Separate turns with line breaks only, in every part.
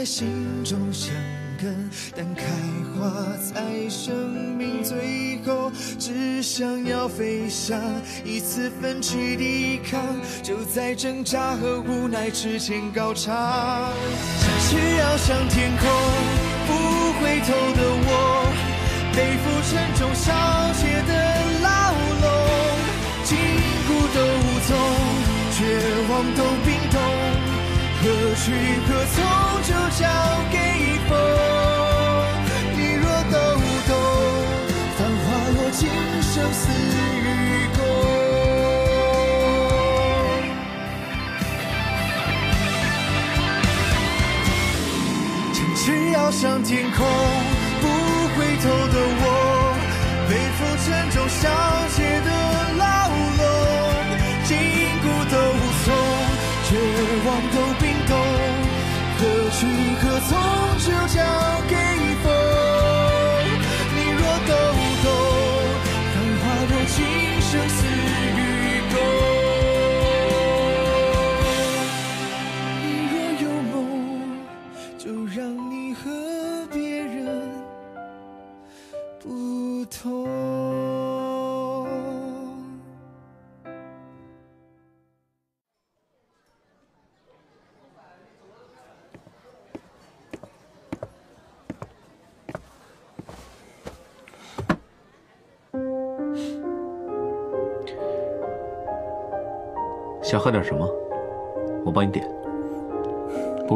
在心中生根，但开花在生命最后，只想要飞翔，一次奋起抵抗，就在挣扎和无奈之间高唱。只要向天空，不回头的我，背负沉重小姐的牢笼，筋骨都无踪，绝望都冰冻，何去何从就交给风。你若都懂，繁华落尽，生死与共。坚持要向天空，不回头的我，背负沉重小姐的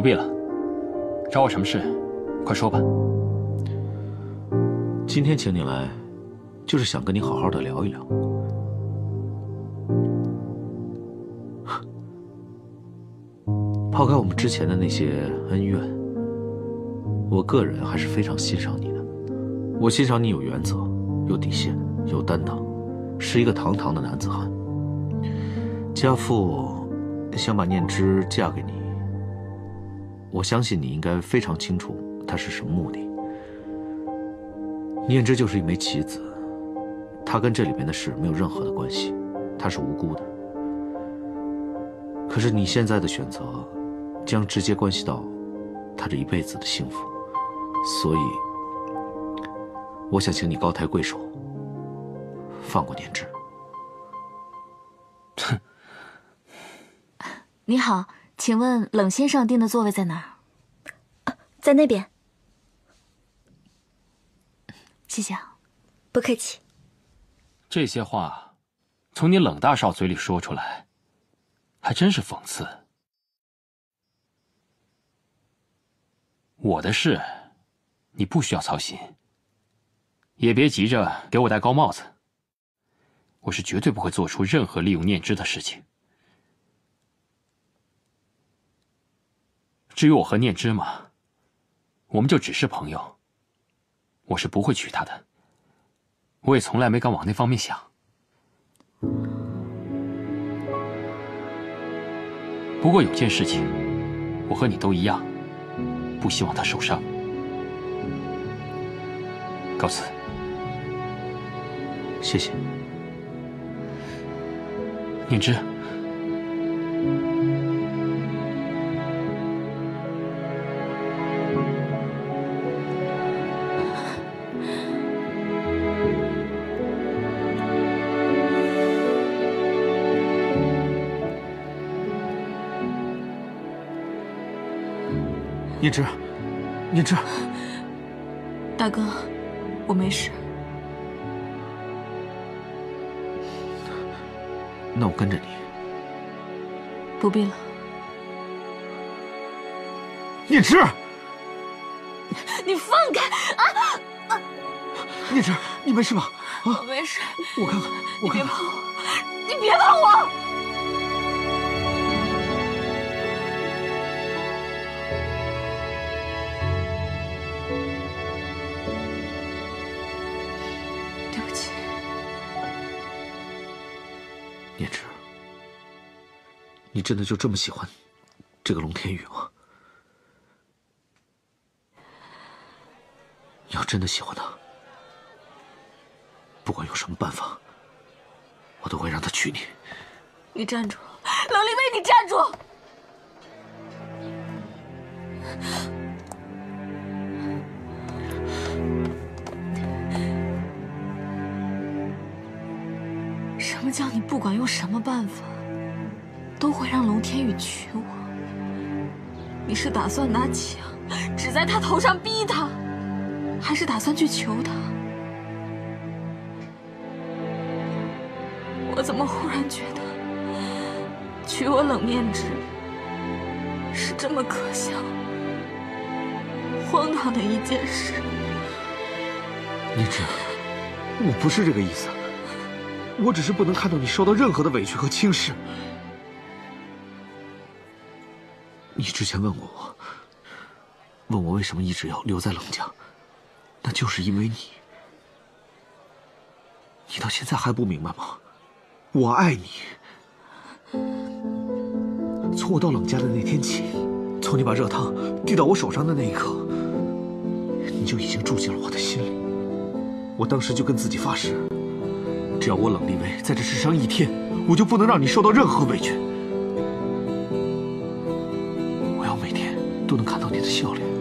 不
必了，找我什么事？快说吧。
今天请你来，就是想跟你好好的聊一聊。抛开我们之前的那些恩怨，我个人还是非常欣赏你的。我欣赏你有原则、有底线、有担当，是一个堂堂的男子汉。家父想把念之嫁给你，我相信你应该非常清楚他是什么目的。念之就是一枚棋子，他跟这里面的事没有任何的关系，他是无辜的。可是你现在的选择，将直接关系到他这一辈子的幸福，所以，我想请你高抬贵手，放过念之。
哼 你好，请问冷先生订的座位在哪儿？
在那边。
谢谢啊。
不客气。
这些话从你冷大少嘴里说出来，还真是讽刺。我的事，你不需要操心，也别急着给我戴高帽子。我是绝对不会做出任何利用念之的事情。至于我和念之嘛，我们就只是朋友。我是不会娶她的，我也从来没敢往那方面想。不过有件事情，我和你都一样，不希望她受伤。告辞。
谢谢。
念之。
念之，念之，
大哥，我没事。
那我跟着你。
不必了。
念之，
你放开啊！
念之，你没事吧？啊，
我没事。
我看看，我看看。
你别碰我！
你真的就这么喜欢这个龙天宇吗？你要真的喜欢他，不管用什么办法，我都会让他娶你。
你站住，冷立威，你站住！什么叫你不管用什么办法，都会让龙天宇娶我？你是打算拿枪指在他头上逼他，还是打算去求他？我怎么忽然觉得娶我冷面之是这么可笑、荒唐的一件事？
念之，我不是这个意思，我只是不能看到你受到任何的委屈和轻视。你之前问过我，问我为什么一直要留在冷家，那就是因为你。你到现在还不明白吗？我爱你。从我到冷家的那天起，从你把热汤递到我手上的那一刻，你就已经住进了我的心里。我当时就跟自己发誓，只要我冷立威在这世上一天，我就不能让你受到任何委屈。不能看到你的笑脸。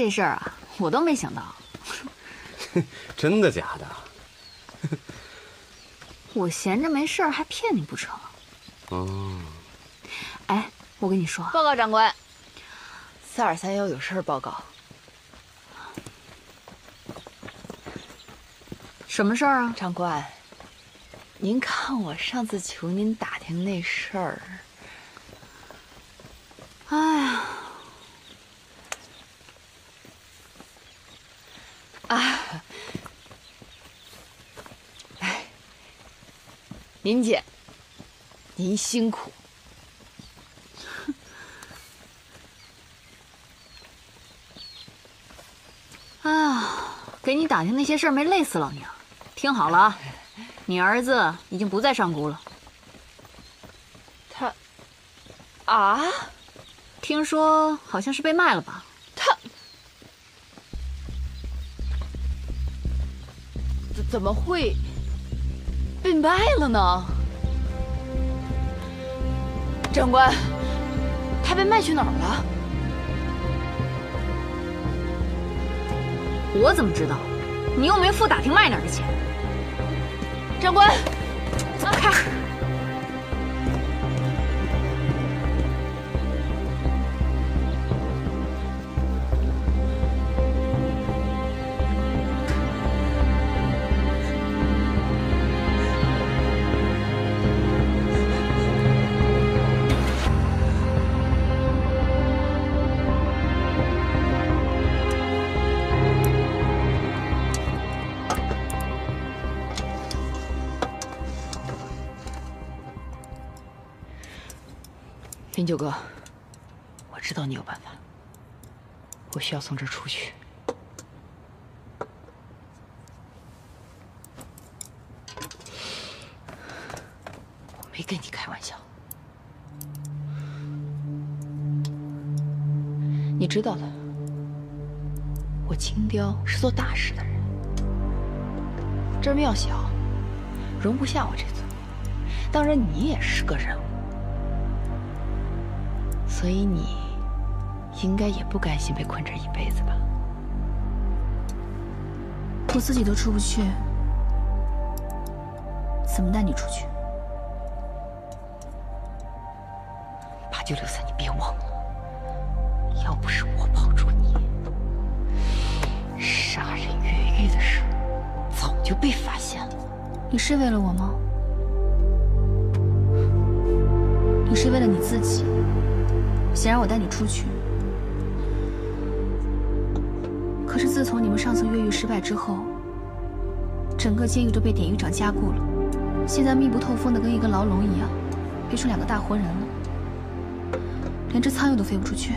这事儿啊，我都没想到。
真的假的？
我闲着没事儿还骗你不成？
哦，
哎，我跟你说，
报告长官，四二三幺有事儿报告。
什么事儿啊？
长官，您看我上次求您打听那事儿，
哎呀，
啊，哎，林姐，您辛苦。
哎 呀，给你打听那些事儿没累死老娘。听好了啊，你儿子已经不在上姑了。
他，啊，
听说好像是被卖了吧？
他怎怎么会被卖了呢？长官，他被卖去哪儿了？
我怎么知道？你又没付打听卖哪儿的钱。
长官，
走开！
九哥，我知道你有办法，我需要从这儿出去。我没跟你开玩笑。你知道的，我青雕是做大事的人，这庙小，容不下我这尊。当然，你也是个人物，所以你应该也不甘心被困这一辈子吧？
我自己都出不去，怎么带你出去？
八九六三，你别忘了，要不是我保住你，杀人越狱的事早就被发现了。
你是为了我吗？你是为了你自己，想让我带你出去。可是自从你们上次越狱失败之后，整个监狱都被典狱长加固了，现在密不透风的，跟一个牢笼一样，憋出两个大活人了，连只苍蝇都飞不出去。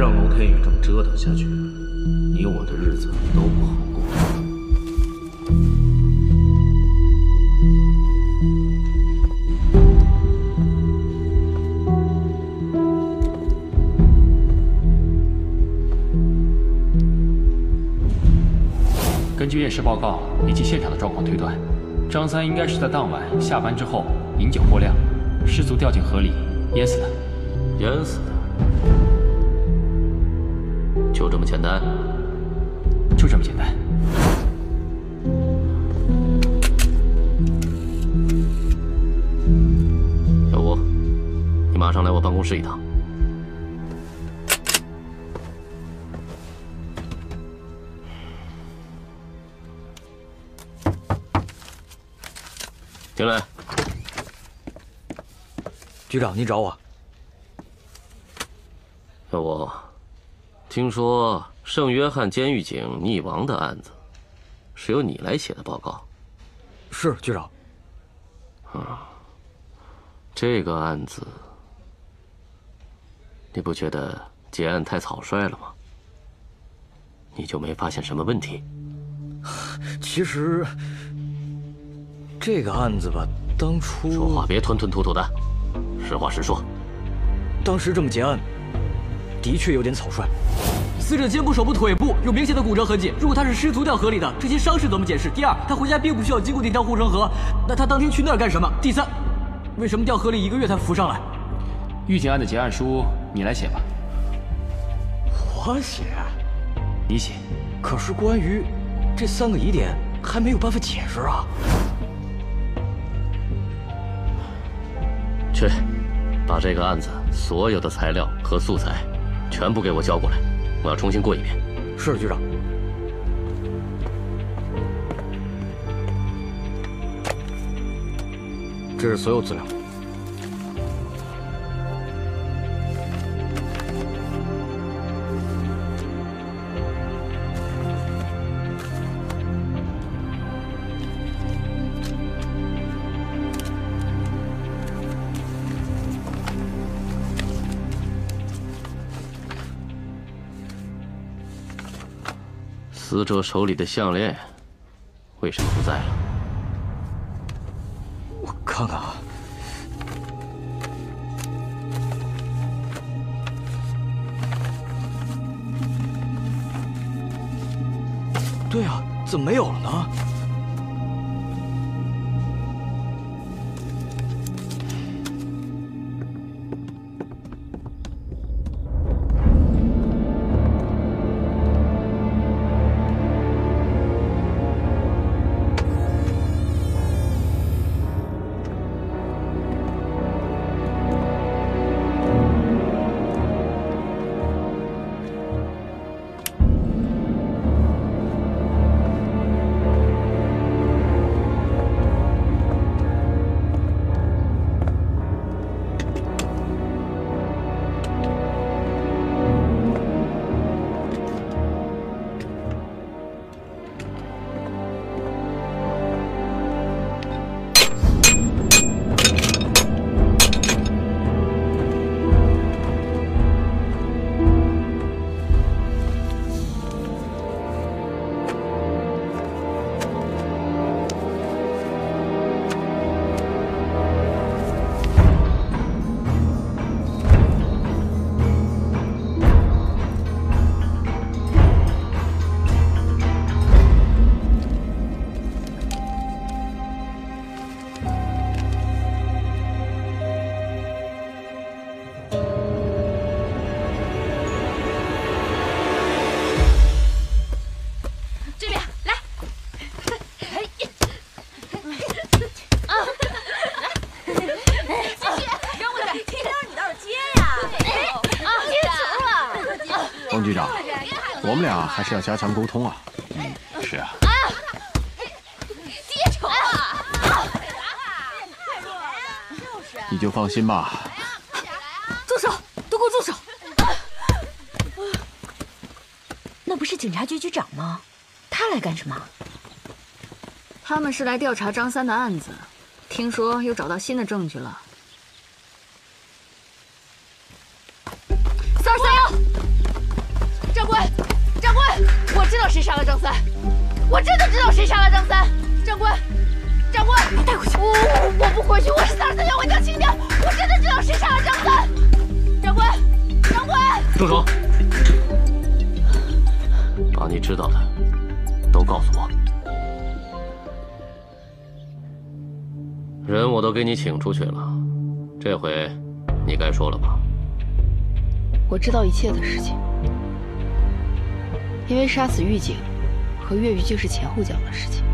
让龙天宇这么折腾下去，你我的日子都不好过。
根据验尸报告以及现场的状况推断，张三应该是在当晚下班之后饮酒过量，失足掉进河里淹死的。
淹死的，就这么简单？
就这么简单。
小吴，你马上来我办公室一趟。进来。
局长，您找我？
小吴，听说圣约翰监狱警溺亡的案子，是由你来写的报告。
是局长。
啊，这个案子，你不觉得结案太草率了吗？你就没发现什么问题？
其实，这个案子吧，当初
说话别吞吞吐吐的，实话实说。
当时这么结案，的确有点草率。
死者肩部、手部、腿部有明显的骨折痕迹，如果他是失足掉河里的，这些伤势怎么解释？第二，他回家并不需要经过那条护城河，那他当天去那儿干什么？第三，为什么掉河里一个月才浮上来？
预警案的结案书你来写吧。
我写？
你写。
可是关于这三个疑点，还没有办法解释啊。
去，把这个案子所有的材料和素材，全部给我交过来，我要重新过一遍。
是局长。这是所有资料。
死者手里的项链为什么不在了？
我看看啊。对啊，怎么没有了呢？
还是要加强沟通啊。嗯，是啊。
接仇啊！
你就放心吧。
住手！都给我住手！
那不是警察局局长吗？他来干什么？
他们是来调查张三的案子，听说又找到新的证据了。
谁杀了张三。长官，长官，
带回去。
我我我不回去，我是三十三幺，我叫青鸟，我真的知道谁杀了张三。长官，长官，
住手！把你知道的都告诉我。人我都给你请出去了，这回你该说了吧？
我知道一切的事情，因为杀死狱警和越狱就是前后脚的事情。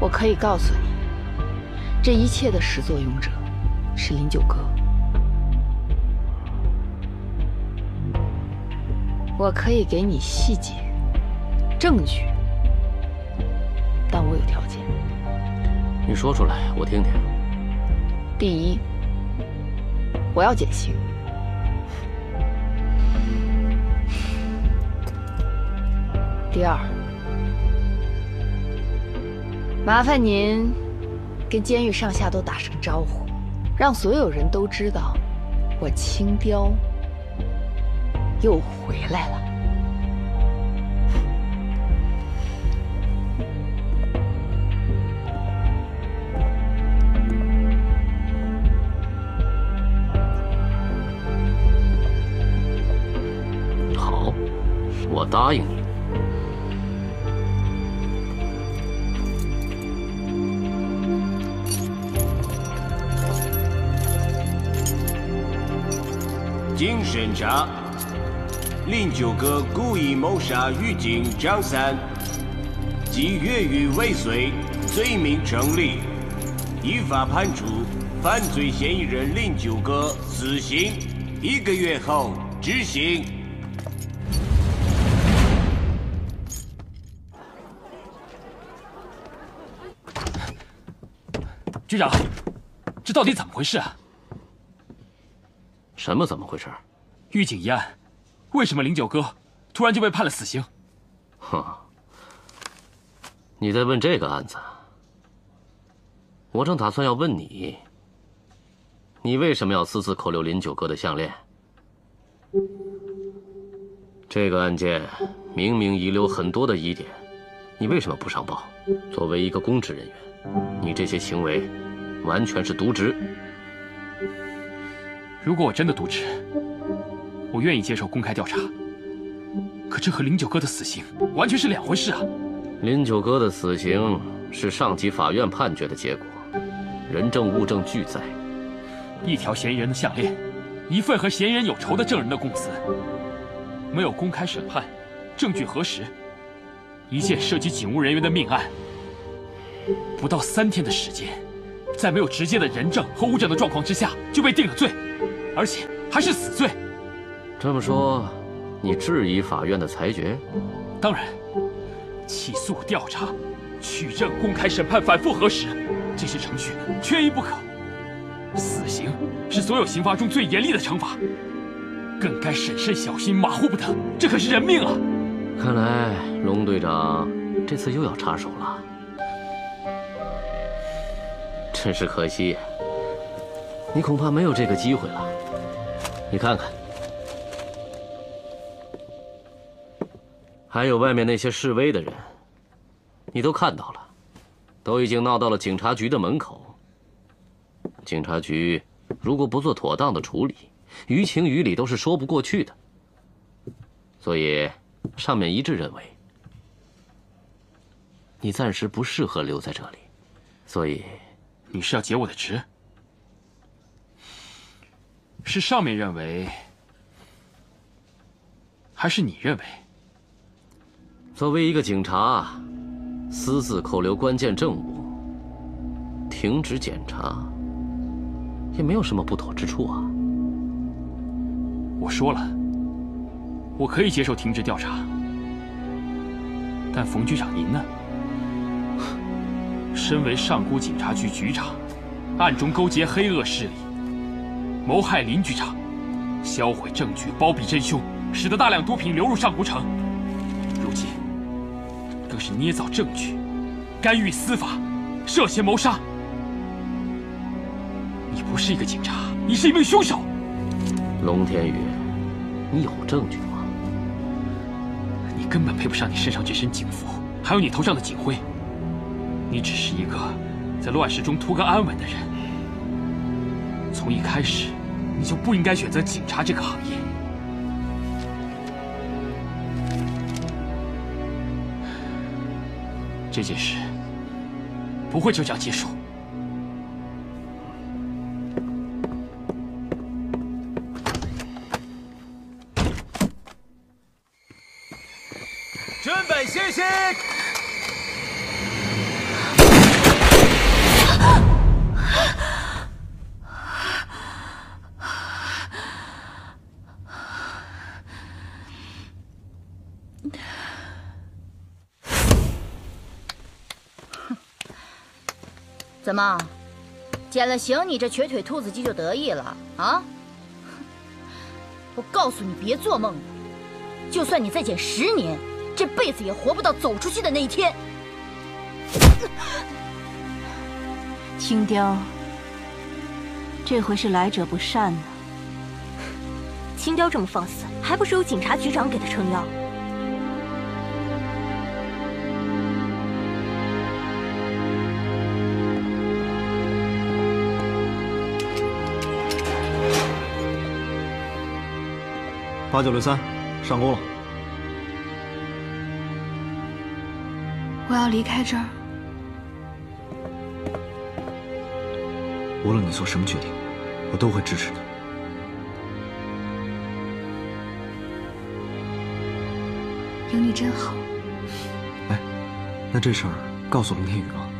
我可以告诉你，这一切的始作俑者是林九哥。我可以给你细节、证据，但我有条件。
你说出来，我听听。
第一，我要减刑。第二，麻烦您跟监狱上下都打声招呼，让所有人都知道我青雕又回来了。
好，我答应你。
查，令九哥故意谋杀狱警张三，及越狱未遂，罪名成立，依法判处犯罪嫌疑人令九哥死刑，一个月后执行。
局长，这到底怎么回事啊？
什么怎么回事？
狱警一案，为什么林九哥突然就被判了死刑？
哼，你在问这个案子？我正打算要问你，你为什么要私自扣留林九哥的项链？这个案件明明遗留很多的疑点，你为什么不上报？作为一个公职人员，你这些行为完全是渎职。
如果我真的渎职，我愿意接受公开调查。可这和林九哥的死刑完全是两回事啊！
林九哥的死刑是上级法院判决的结果，人证物证俱在。
一条嫌疑人的项链，一份和嫌疑人有仇的证人的供词，没有公开审判，证据核实，一件涉及警务人员的命案，不到三天的时间，在没有直接的人证和物证的状况之下就被定了罪。而且还是死罪。
这么说，你质疑法院的裁决？
当然，起诉、调查、取证、公开审判、反复核实，这些程序缺一不可。死刑是所有刑罚中最严厉的惩罚，更该审慎小心，马虎不得。这可是人命啊！
看来龙队长这次又要插手了，真是可惜，你恐怕没有这个机会了。你看看，还有外面那些示威的人，你都看到了，都已经闹到了警察局的门口。警察局如果不做妥当的处理，于情于理都是说不过去的。所以，上面一致认为，你暂时不适合留在这里。所以，
你是要解我的职？是上面认为，还是你认为？
作为一个警察，私自扣留关键证物，停止检查，也没有什么不妥之处啊。
我说了，我可以接受停止调查，但冯局长您呢？身为上古警察局局长，暗中勾结黑恶势力，谋害林局长，销毁证据，包庇真凶，使得大量毒品流入上古城。捏造证据，干预司法，涉嫌谋杀。你不是一个警察，你是一名凶手。
龙天宇，你有证据吗？
你根本配不上你身上这身警服，还有你头上的警徽。你只是一个在乱世中图个安稳的人。从一开始，你就不应该选择警察这个行业。这件事不会就这样结束。
怎么，减了刑，你这瘸腿兔子鸡就得意了啊？我告诉你，别做梦了！就算你再减十年，这辈子也活不到走出去的那一天。
青雕，这回是来者不善了。
青雕这么放肆，还不是有警察局长给他撑腰？
八九六三，上工了。
我要离开这儿。
无论你做什么决定，我都会支持你。
有你真好。
哎，那这事儿告诉龙天宇了？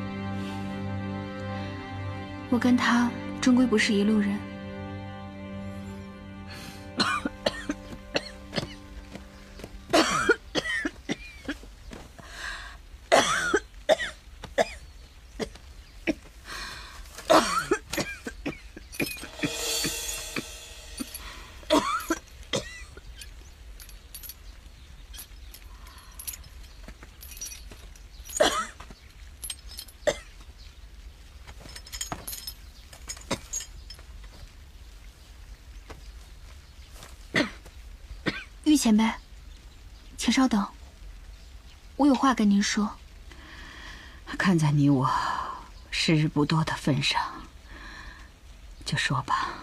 我跟他终归不是一路人。玉前辈，请稍等，我有话跟您说。
看在你我时日不多的份上，就说吧。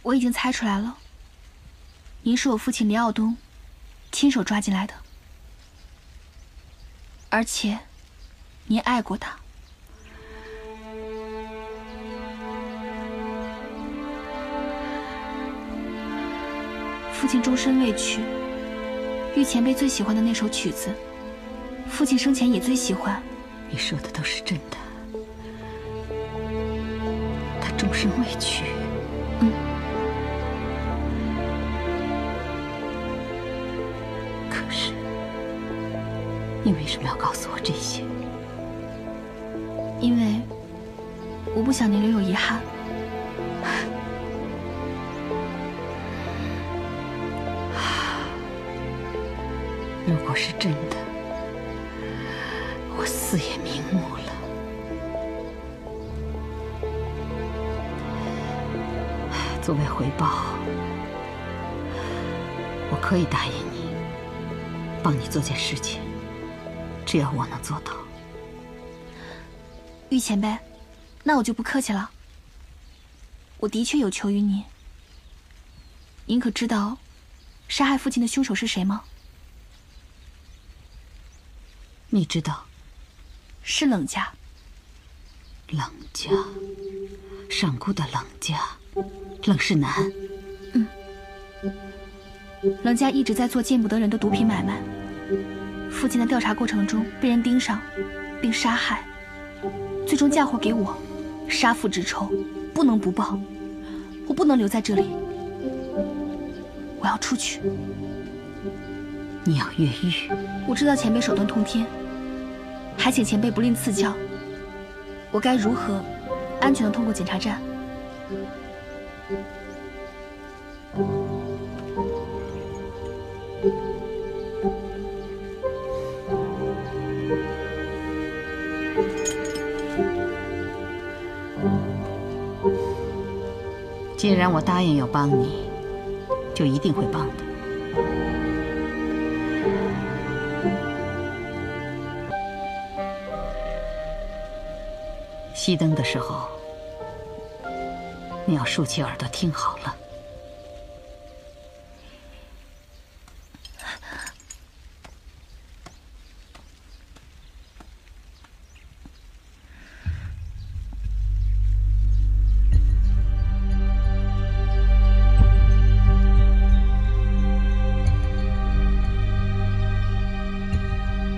我已经猜出来了，您是我父亲林耀东亲手抓进来的，而且您爱过他。亲终身未娶，玉前辈最喜欢的那首曲子，父亲生前也最喜欢。
你说的都是真的，他终身未娶。
嗯。
可是，你为什么要告诉我这些？
因为我不想您留有遗憾。
如果是真的，我死也瞑目了。作为回报，我可以答应你，帮你做件事情，只要我能做到。
玉前辈，那我就不客气了。我的确有求于您。您可知道，杀害父亲的凶手是谁吗？
你知道，
是冷家。
冷家，上姑的冷家，冷世南。
嗯，冷家一直在做见不得人的毒品买卖。父亲在调查过程中被人盯上，并杀害，最终嫁祸给我，杀父之仇不能不报。我不能留在这里，我要出去。
你要越狱。
我知道前辈手段通天，还请前辈不吝赐教。我该如何安全的通过检查站？
既然我答应要帮你，就一定会帮的。熄灯的时候，你要竖起耳朵听好了。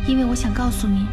因为我想告诉你，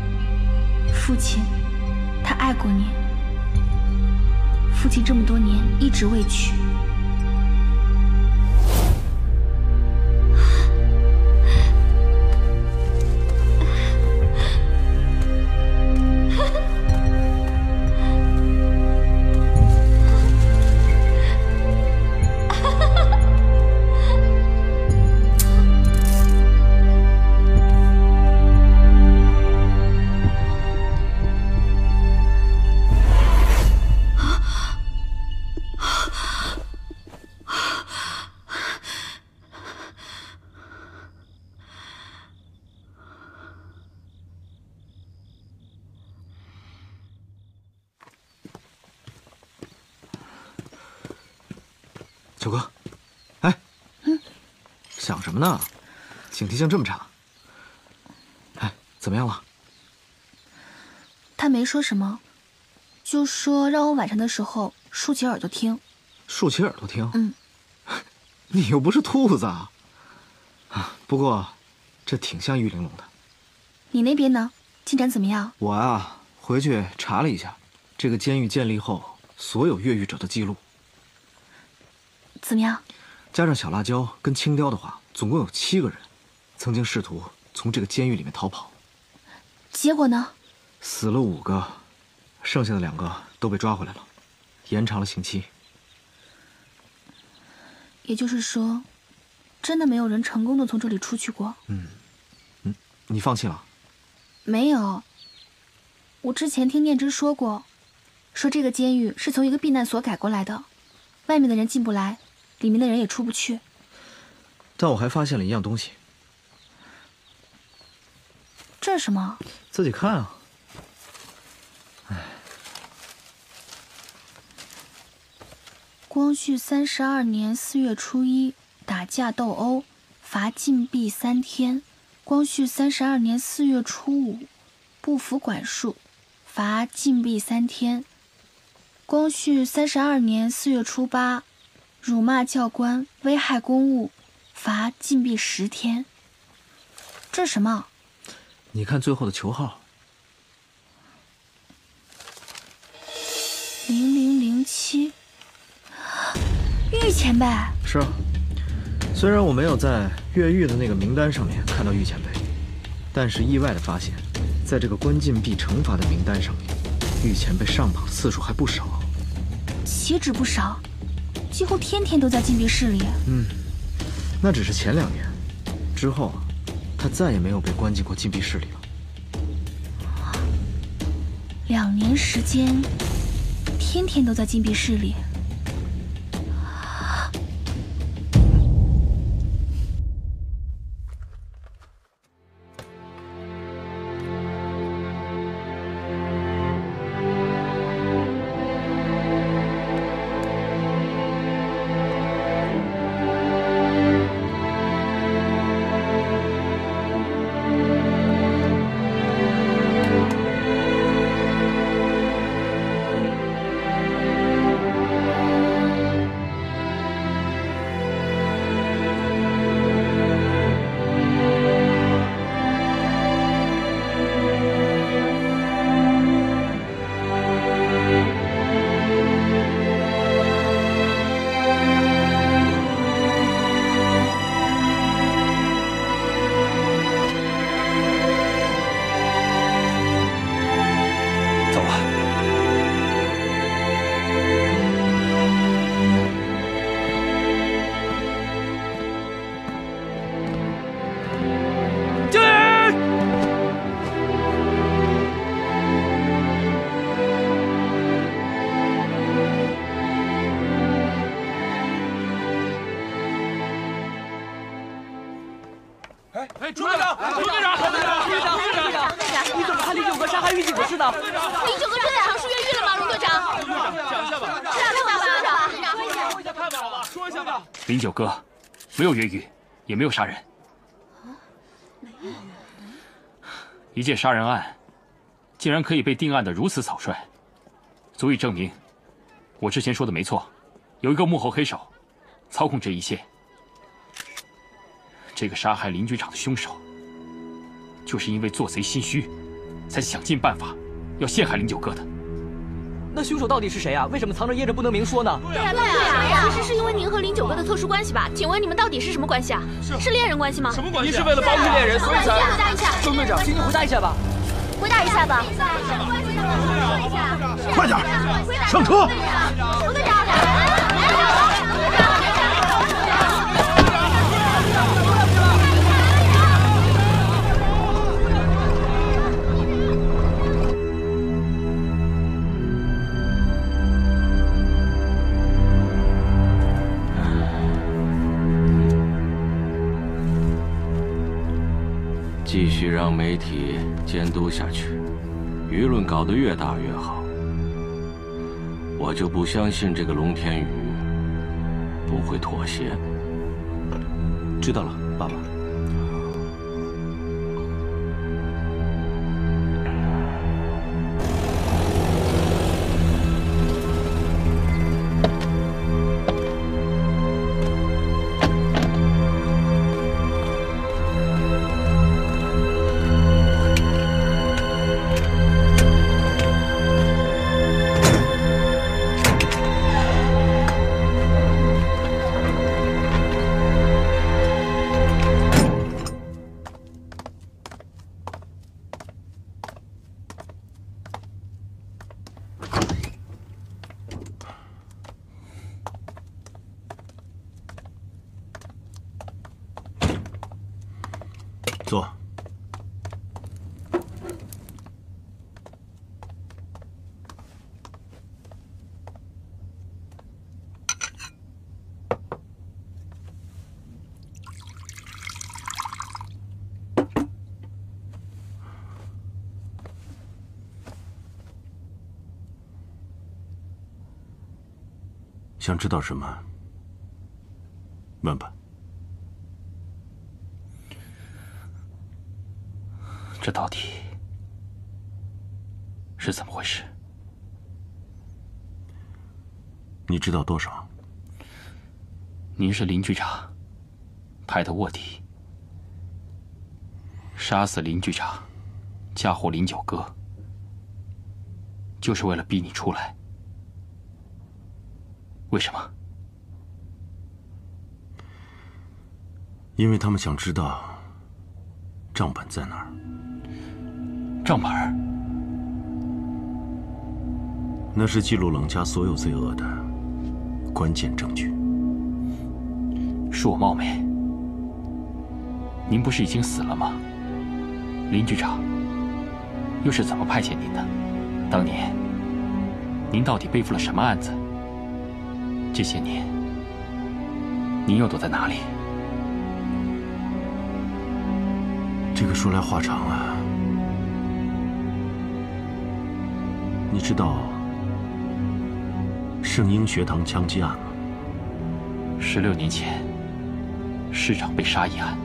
九哥，哎，嗯想什么呢？警惕性这么差。哎，怎么样了？
他没说什么，就说让我晚上的时候竖起耳朵听。
竖起耳朵听。
嗯。
你又不是兔子啊。啊，不过这挺像玉玲珑的。
你那边呢？进展怎么样？
我啊，回去查了一下，这个监狱建立后所有越狱者的记录。
怎么样？
加上小辣椒跟青雕的话，总共有七个人，曾经试图从这个监狱里面逃跑。
结果呢？
死了五个，剩下的两个都被抓回来了，延长了刑期。
也就是说，真的没有人成功的从这里出去过。
嗯，嗯，你放弃了？
没有。我之前听念之说过，说这个监狱是从一个避难所改过来的，外面的人进不来。里面的人也出不去，
但我还发现了一样东西。
这是什么？
自己看啊！哎，
光绪三十二年四月初一，打架斗殴，罚禁闭三天；光绪三十二年四月初五，不服管束，罚禁闭三天；光绪三十二年四月初八。辱骂教官，危害公务，罚禁闭十天。这是什么？
你看最后的球号。
零零零七。玉前辈。
是啊，虽然我没有在越狱的那个名单上面看到玉前辈，但是意外的发现，在这个关禁闭惩罚的名单上面，玉前辈上榜次数还不少。
岂止不少。几乎天天都在禁闭室里。
嗯，那只是前两年，之后啊，他再也没有被关进过禁闭室里了。
两年时间，天天都在禁闭室里。
九哥
没有越狱，也没有杀人。一件杀人案，竟然可以被定案的如此草率，足以证明我之前说的没错，有一个幕后黑手操控这一切。这个杀害林局长的凶手，就是因为做贼心虚，才想尽办法要陷害林九哥的。
那凶手到底是谁啊？为什么藏着掖着不能明说呢？
对呀，对呀，其实是因为您和林九哥的特殊关系吧？请问你们到底是什么关系啊？是恋人关系吗？
什么关
系？
您是为了保护恋人，所以才
回答一下。
钟队长，请你回答一下吧。
回答一下吧。
快点，上车。
刘队长。
继续让媒体监督下去，舆论搞得越大越好。我就不相信这个龙天宇不会妥协。
知道了，爸爸。
想知道什么？问吧。
这到底是怎么回事？
你知道多少？
您是林局长派的卧底，杀死林局长，嫁祸林九哥，就是为了逼你出来。为什么？
因为他们想知道账本在哪儿。
账本？
那是记录冷家所有罪恶的关键证据。
恕我冒昧，您不是已经死了吗？林局长又是怎么派遣您的？当年您到底背负了什么案子？这些年您又躲在哪里？
这个说来话长啊。你知道圣婴学堂枪击案吗？
十六年前，市长被杀一案，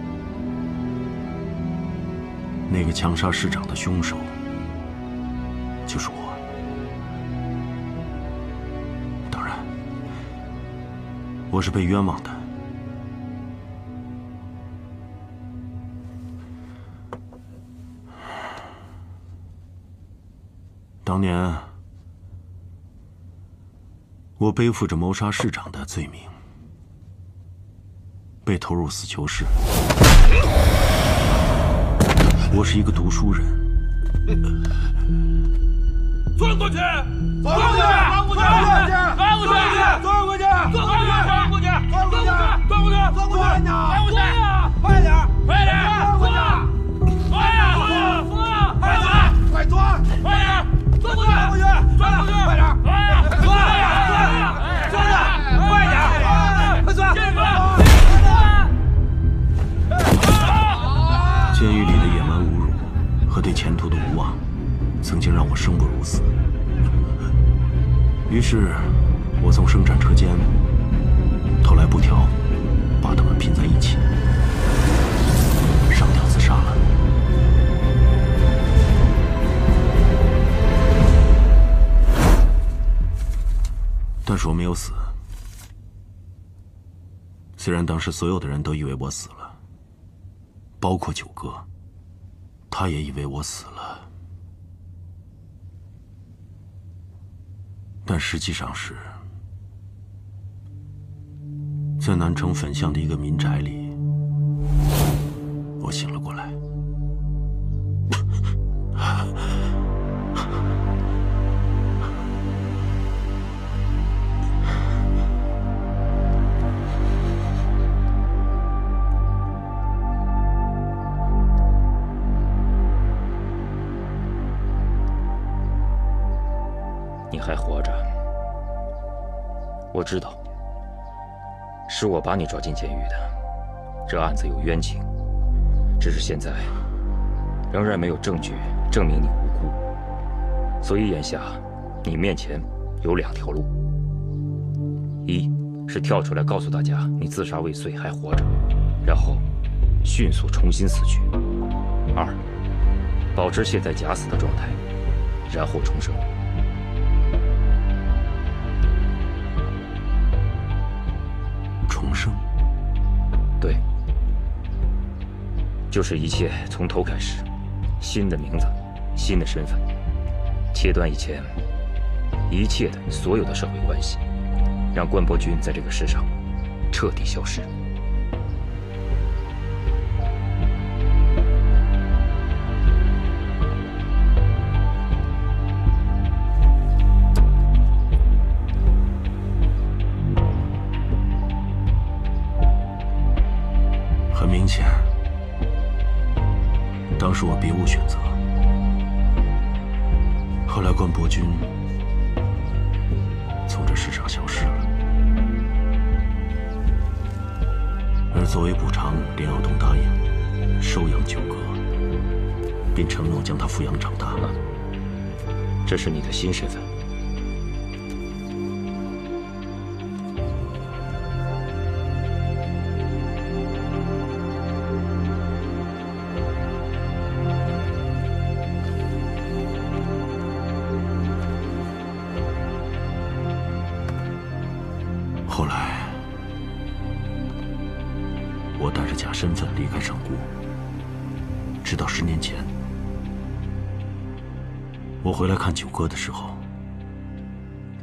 那个枪杀市长的凶手我是被冤枉的。当年，我背负着谋杀市长的罪名，被投入死囚室。我是一个读书人。
钻过去！钻过去！钻过去！钻过去！钻过去！钻过去！钻过去！钻过去！钻过去！快点！快点！钻！钻呀！钻！快钻！快钻！快点！钻过去！钻过去！钻过去！快点！钻呀！钻呀！钻呀！快点！快钻！
监狱里的野蛮侮辱和对前途的无望，曾经让我生不如死。于是，我从生产车间偷来布条，拼在一起，上吊自杀了。但是我没有死。虽然当时所有的人都以为我死了，包括九哥，他也以为我死了，但实际上是，在南城粉巷的一个民宅里，我醒了过来。
你还活着，我知道，是我把你抓进监狱的。这案子有冤情，只是现在仍然没有证据证明你无辜，所以眼下你面前有两条路：一是跳出来告诉大家你自杀未遂还活着，然后迅速重新死去；二，保持现在假死的状态，然后重生。就是一切从头开始，新的名字，新的身份，切断以前一切的所有的社会关系，让关伯君在这个世上彻底消失。
是我别无选择。后来关伯君从这世上消失了，而作为补偿，林耀东答应收养九哥，并承诺将他抚养长大。
这是你的新身份。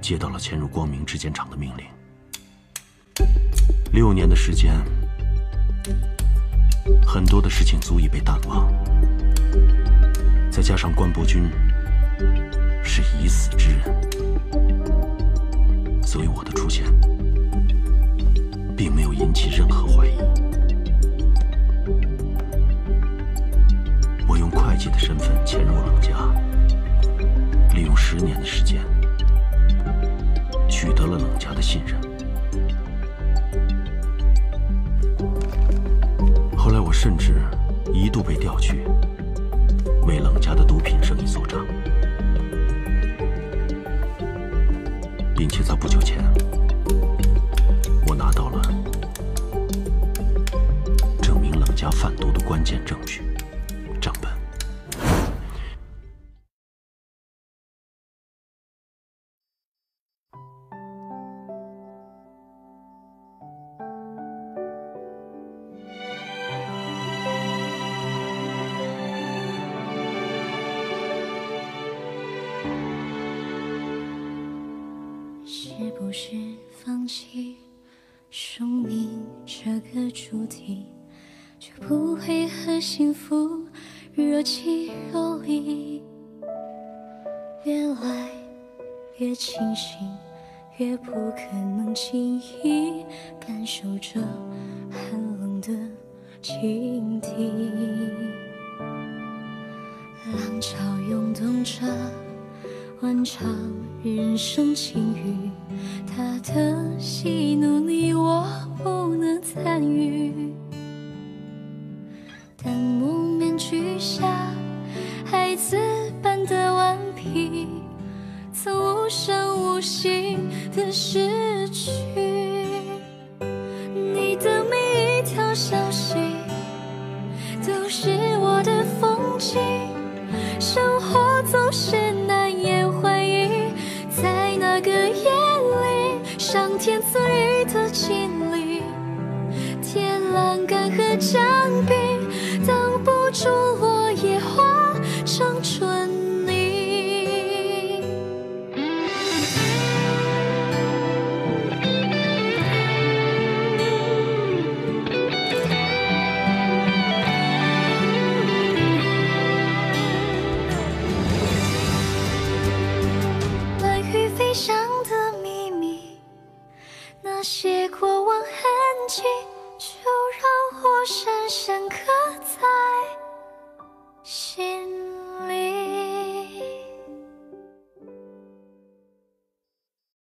接到了潜入光明制碱厂的命令。六年的时间，很多的事情足以被淡忘，再加上关伯钧是已死之人，所以我的出现。并没有引起任何怀疑。我用会计的身份潜入冷家，利用十年的时间，取得了冷家的信任。后来我甚至一度被调去为冷家的毒品生意做账，并且在不久前。我拿到了证明冷家贩毒的关键证据——
浪潮涌动着万场人生情雨，他的喜怒你我不能参与。但木面具下，孩子般的顽皮，曾无声无息的失。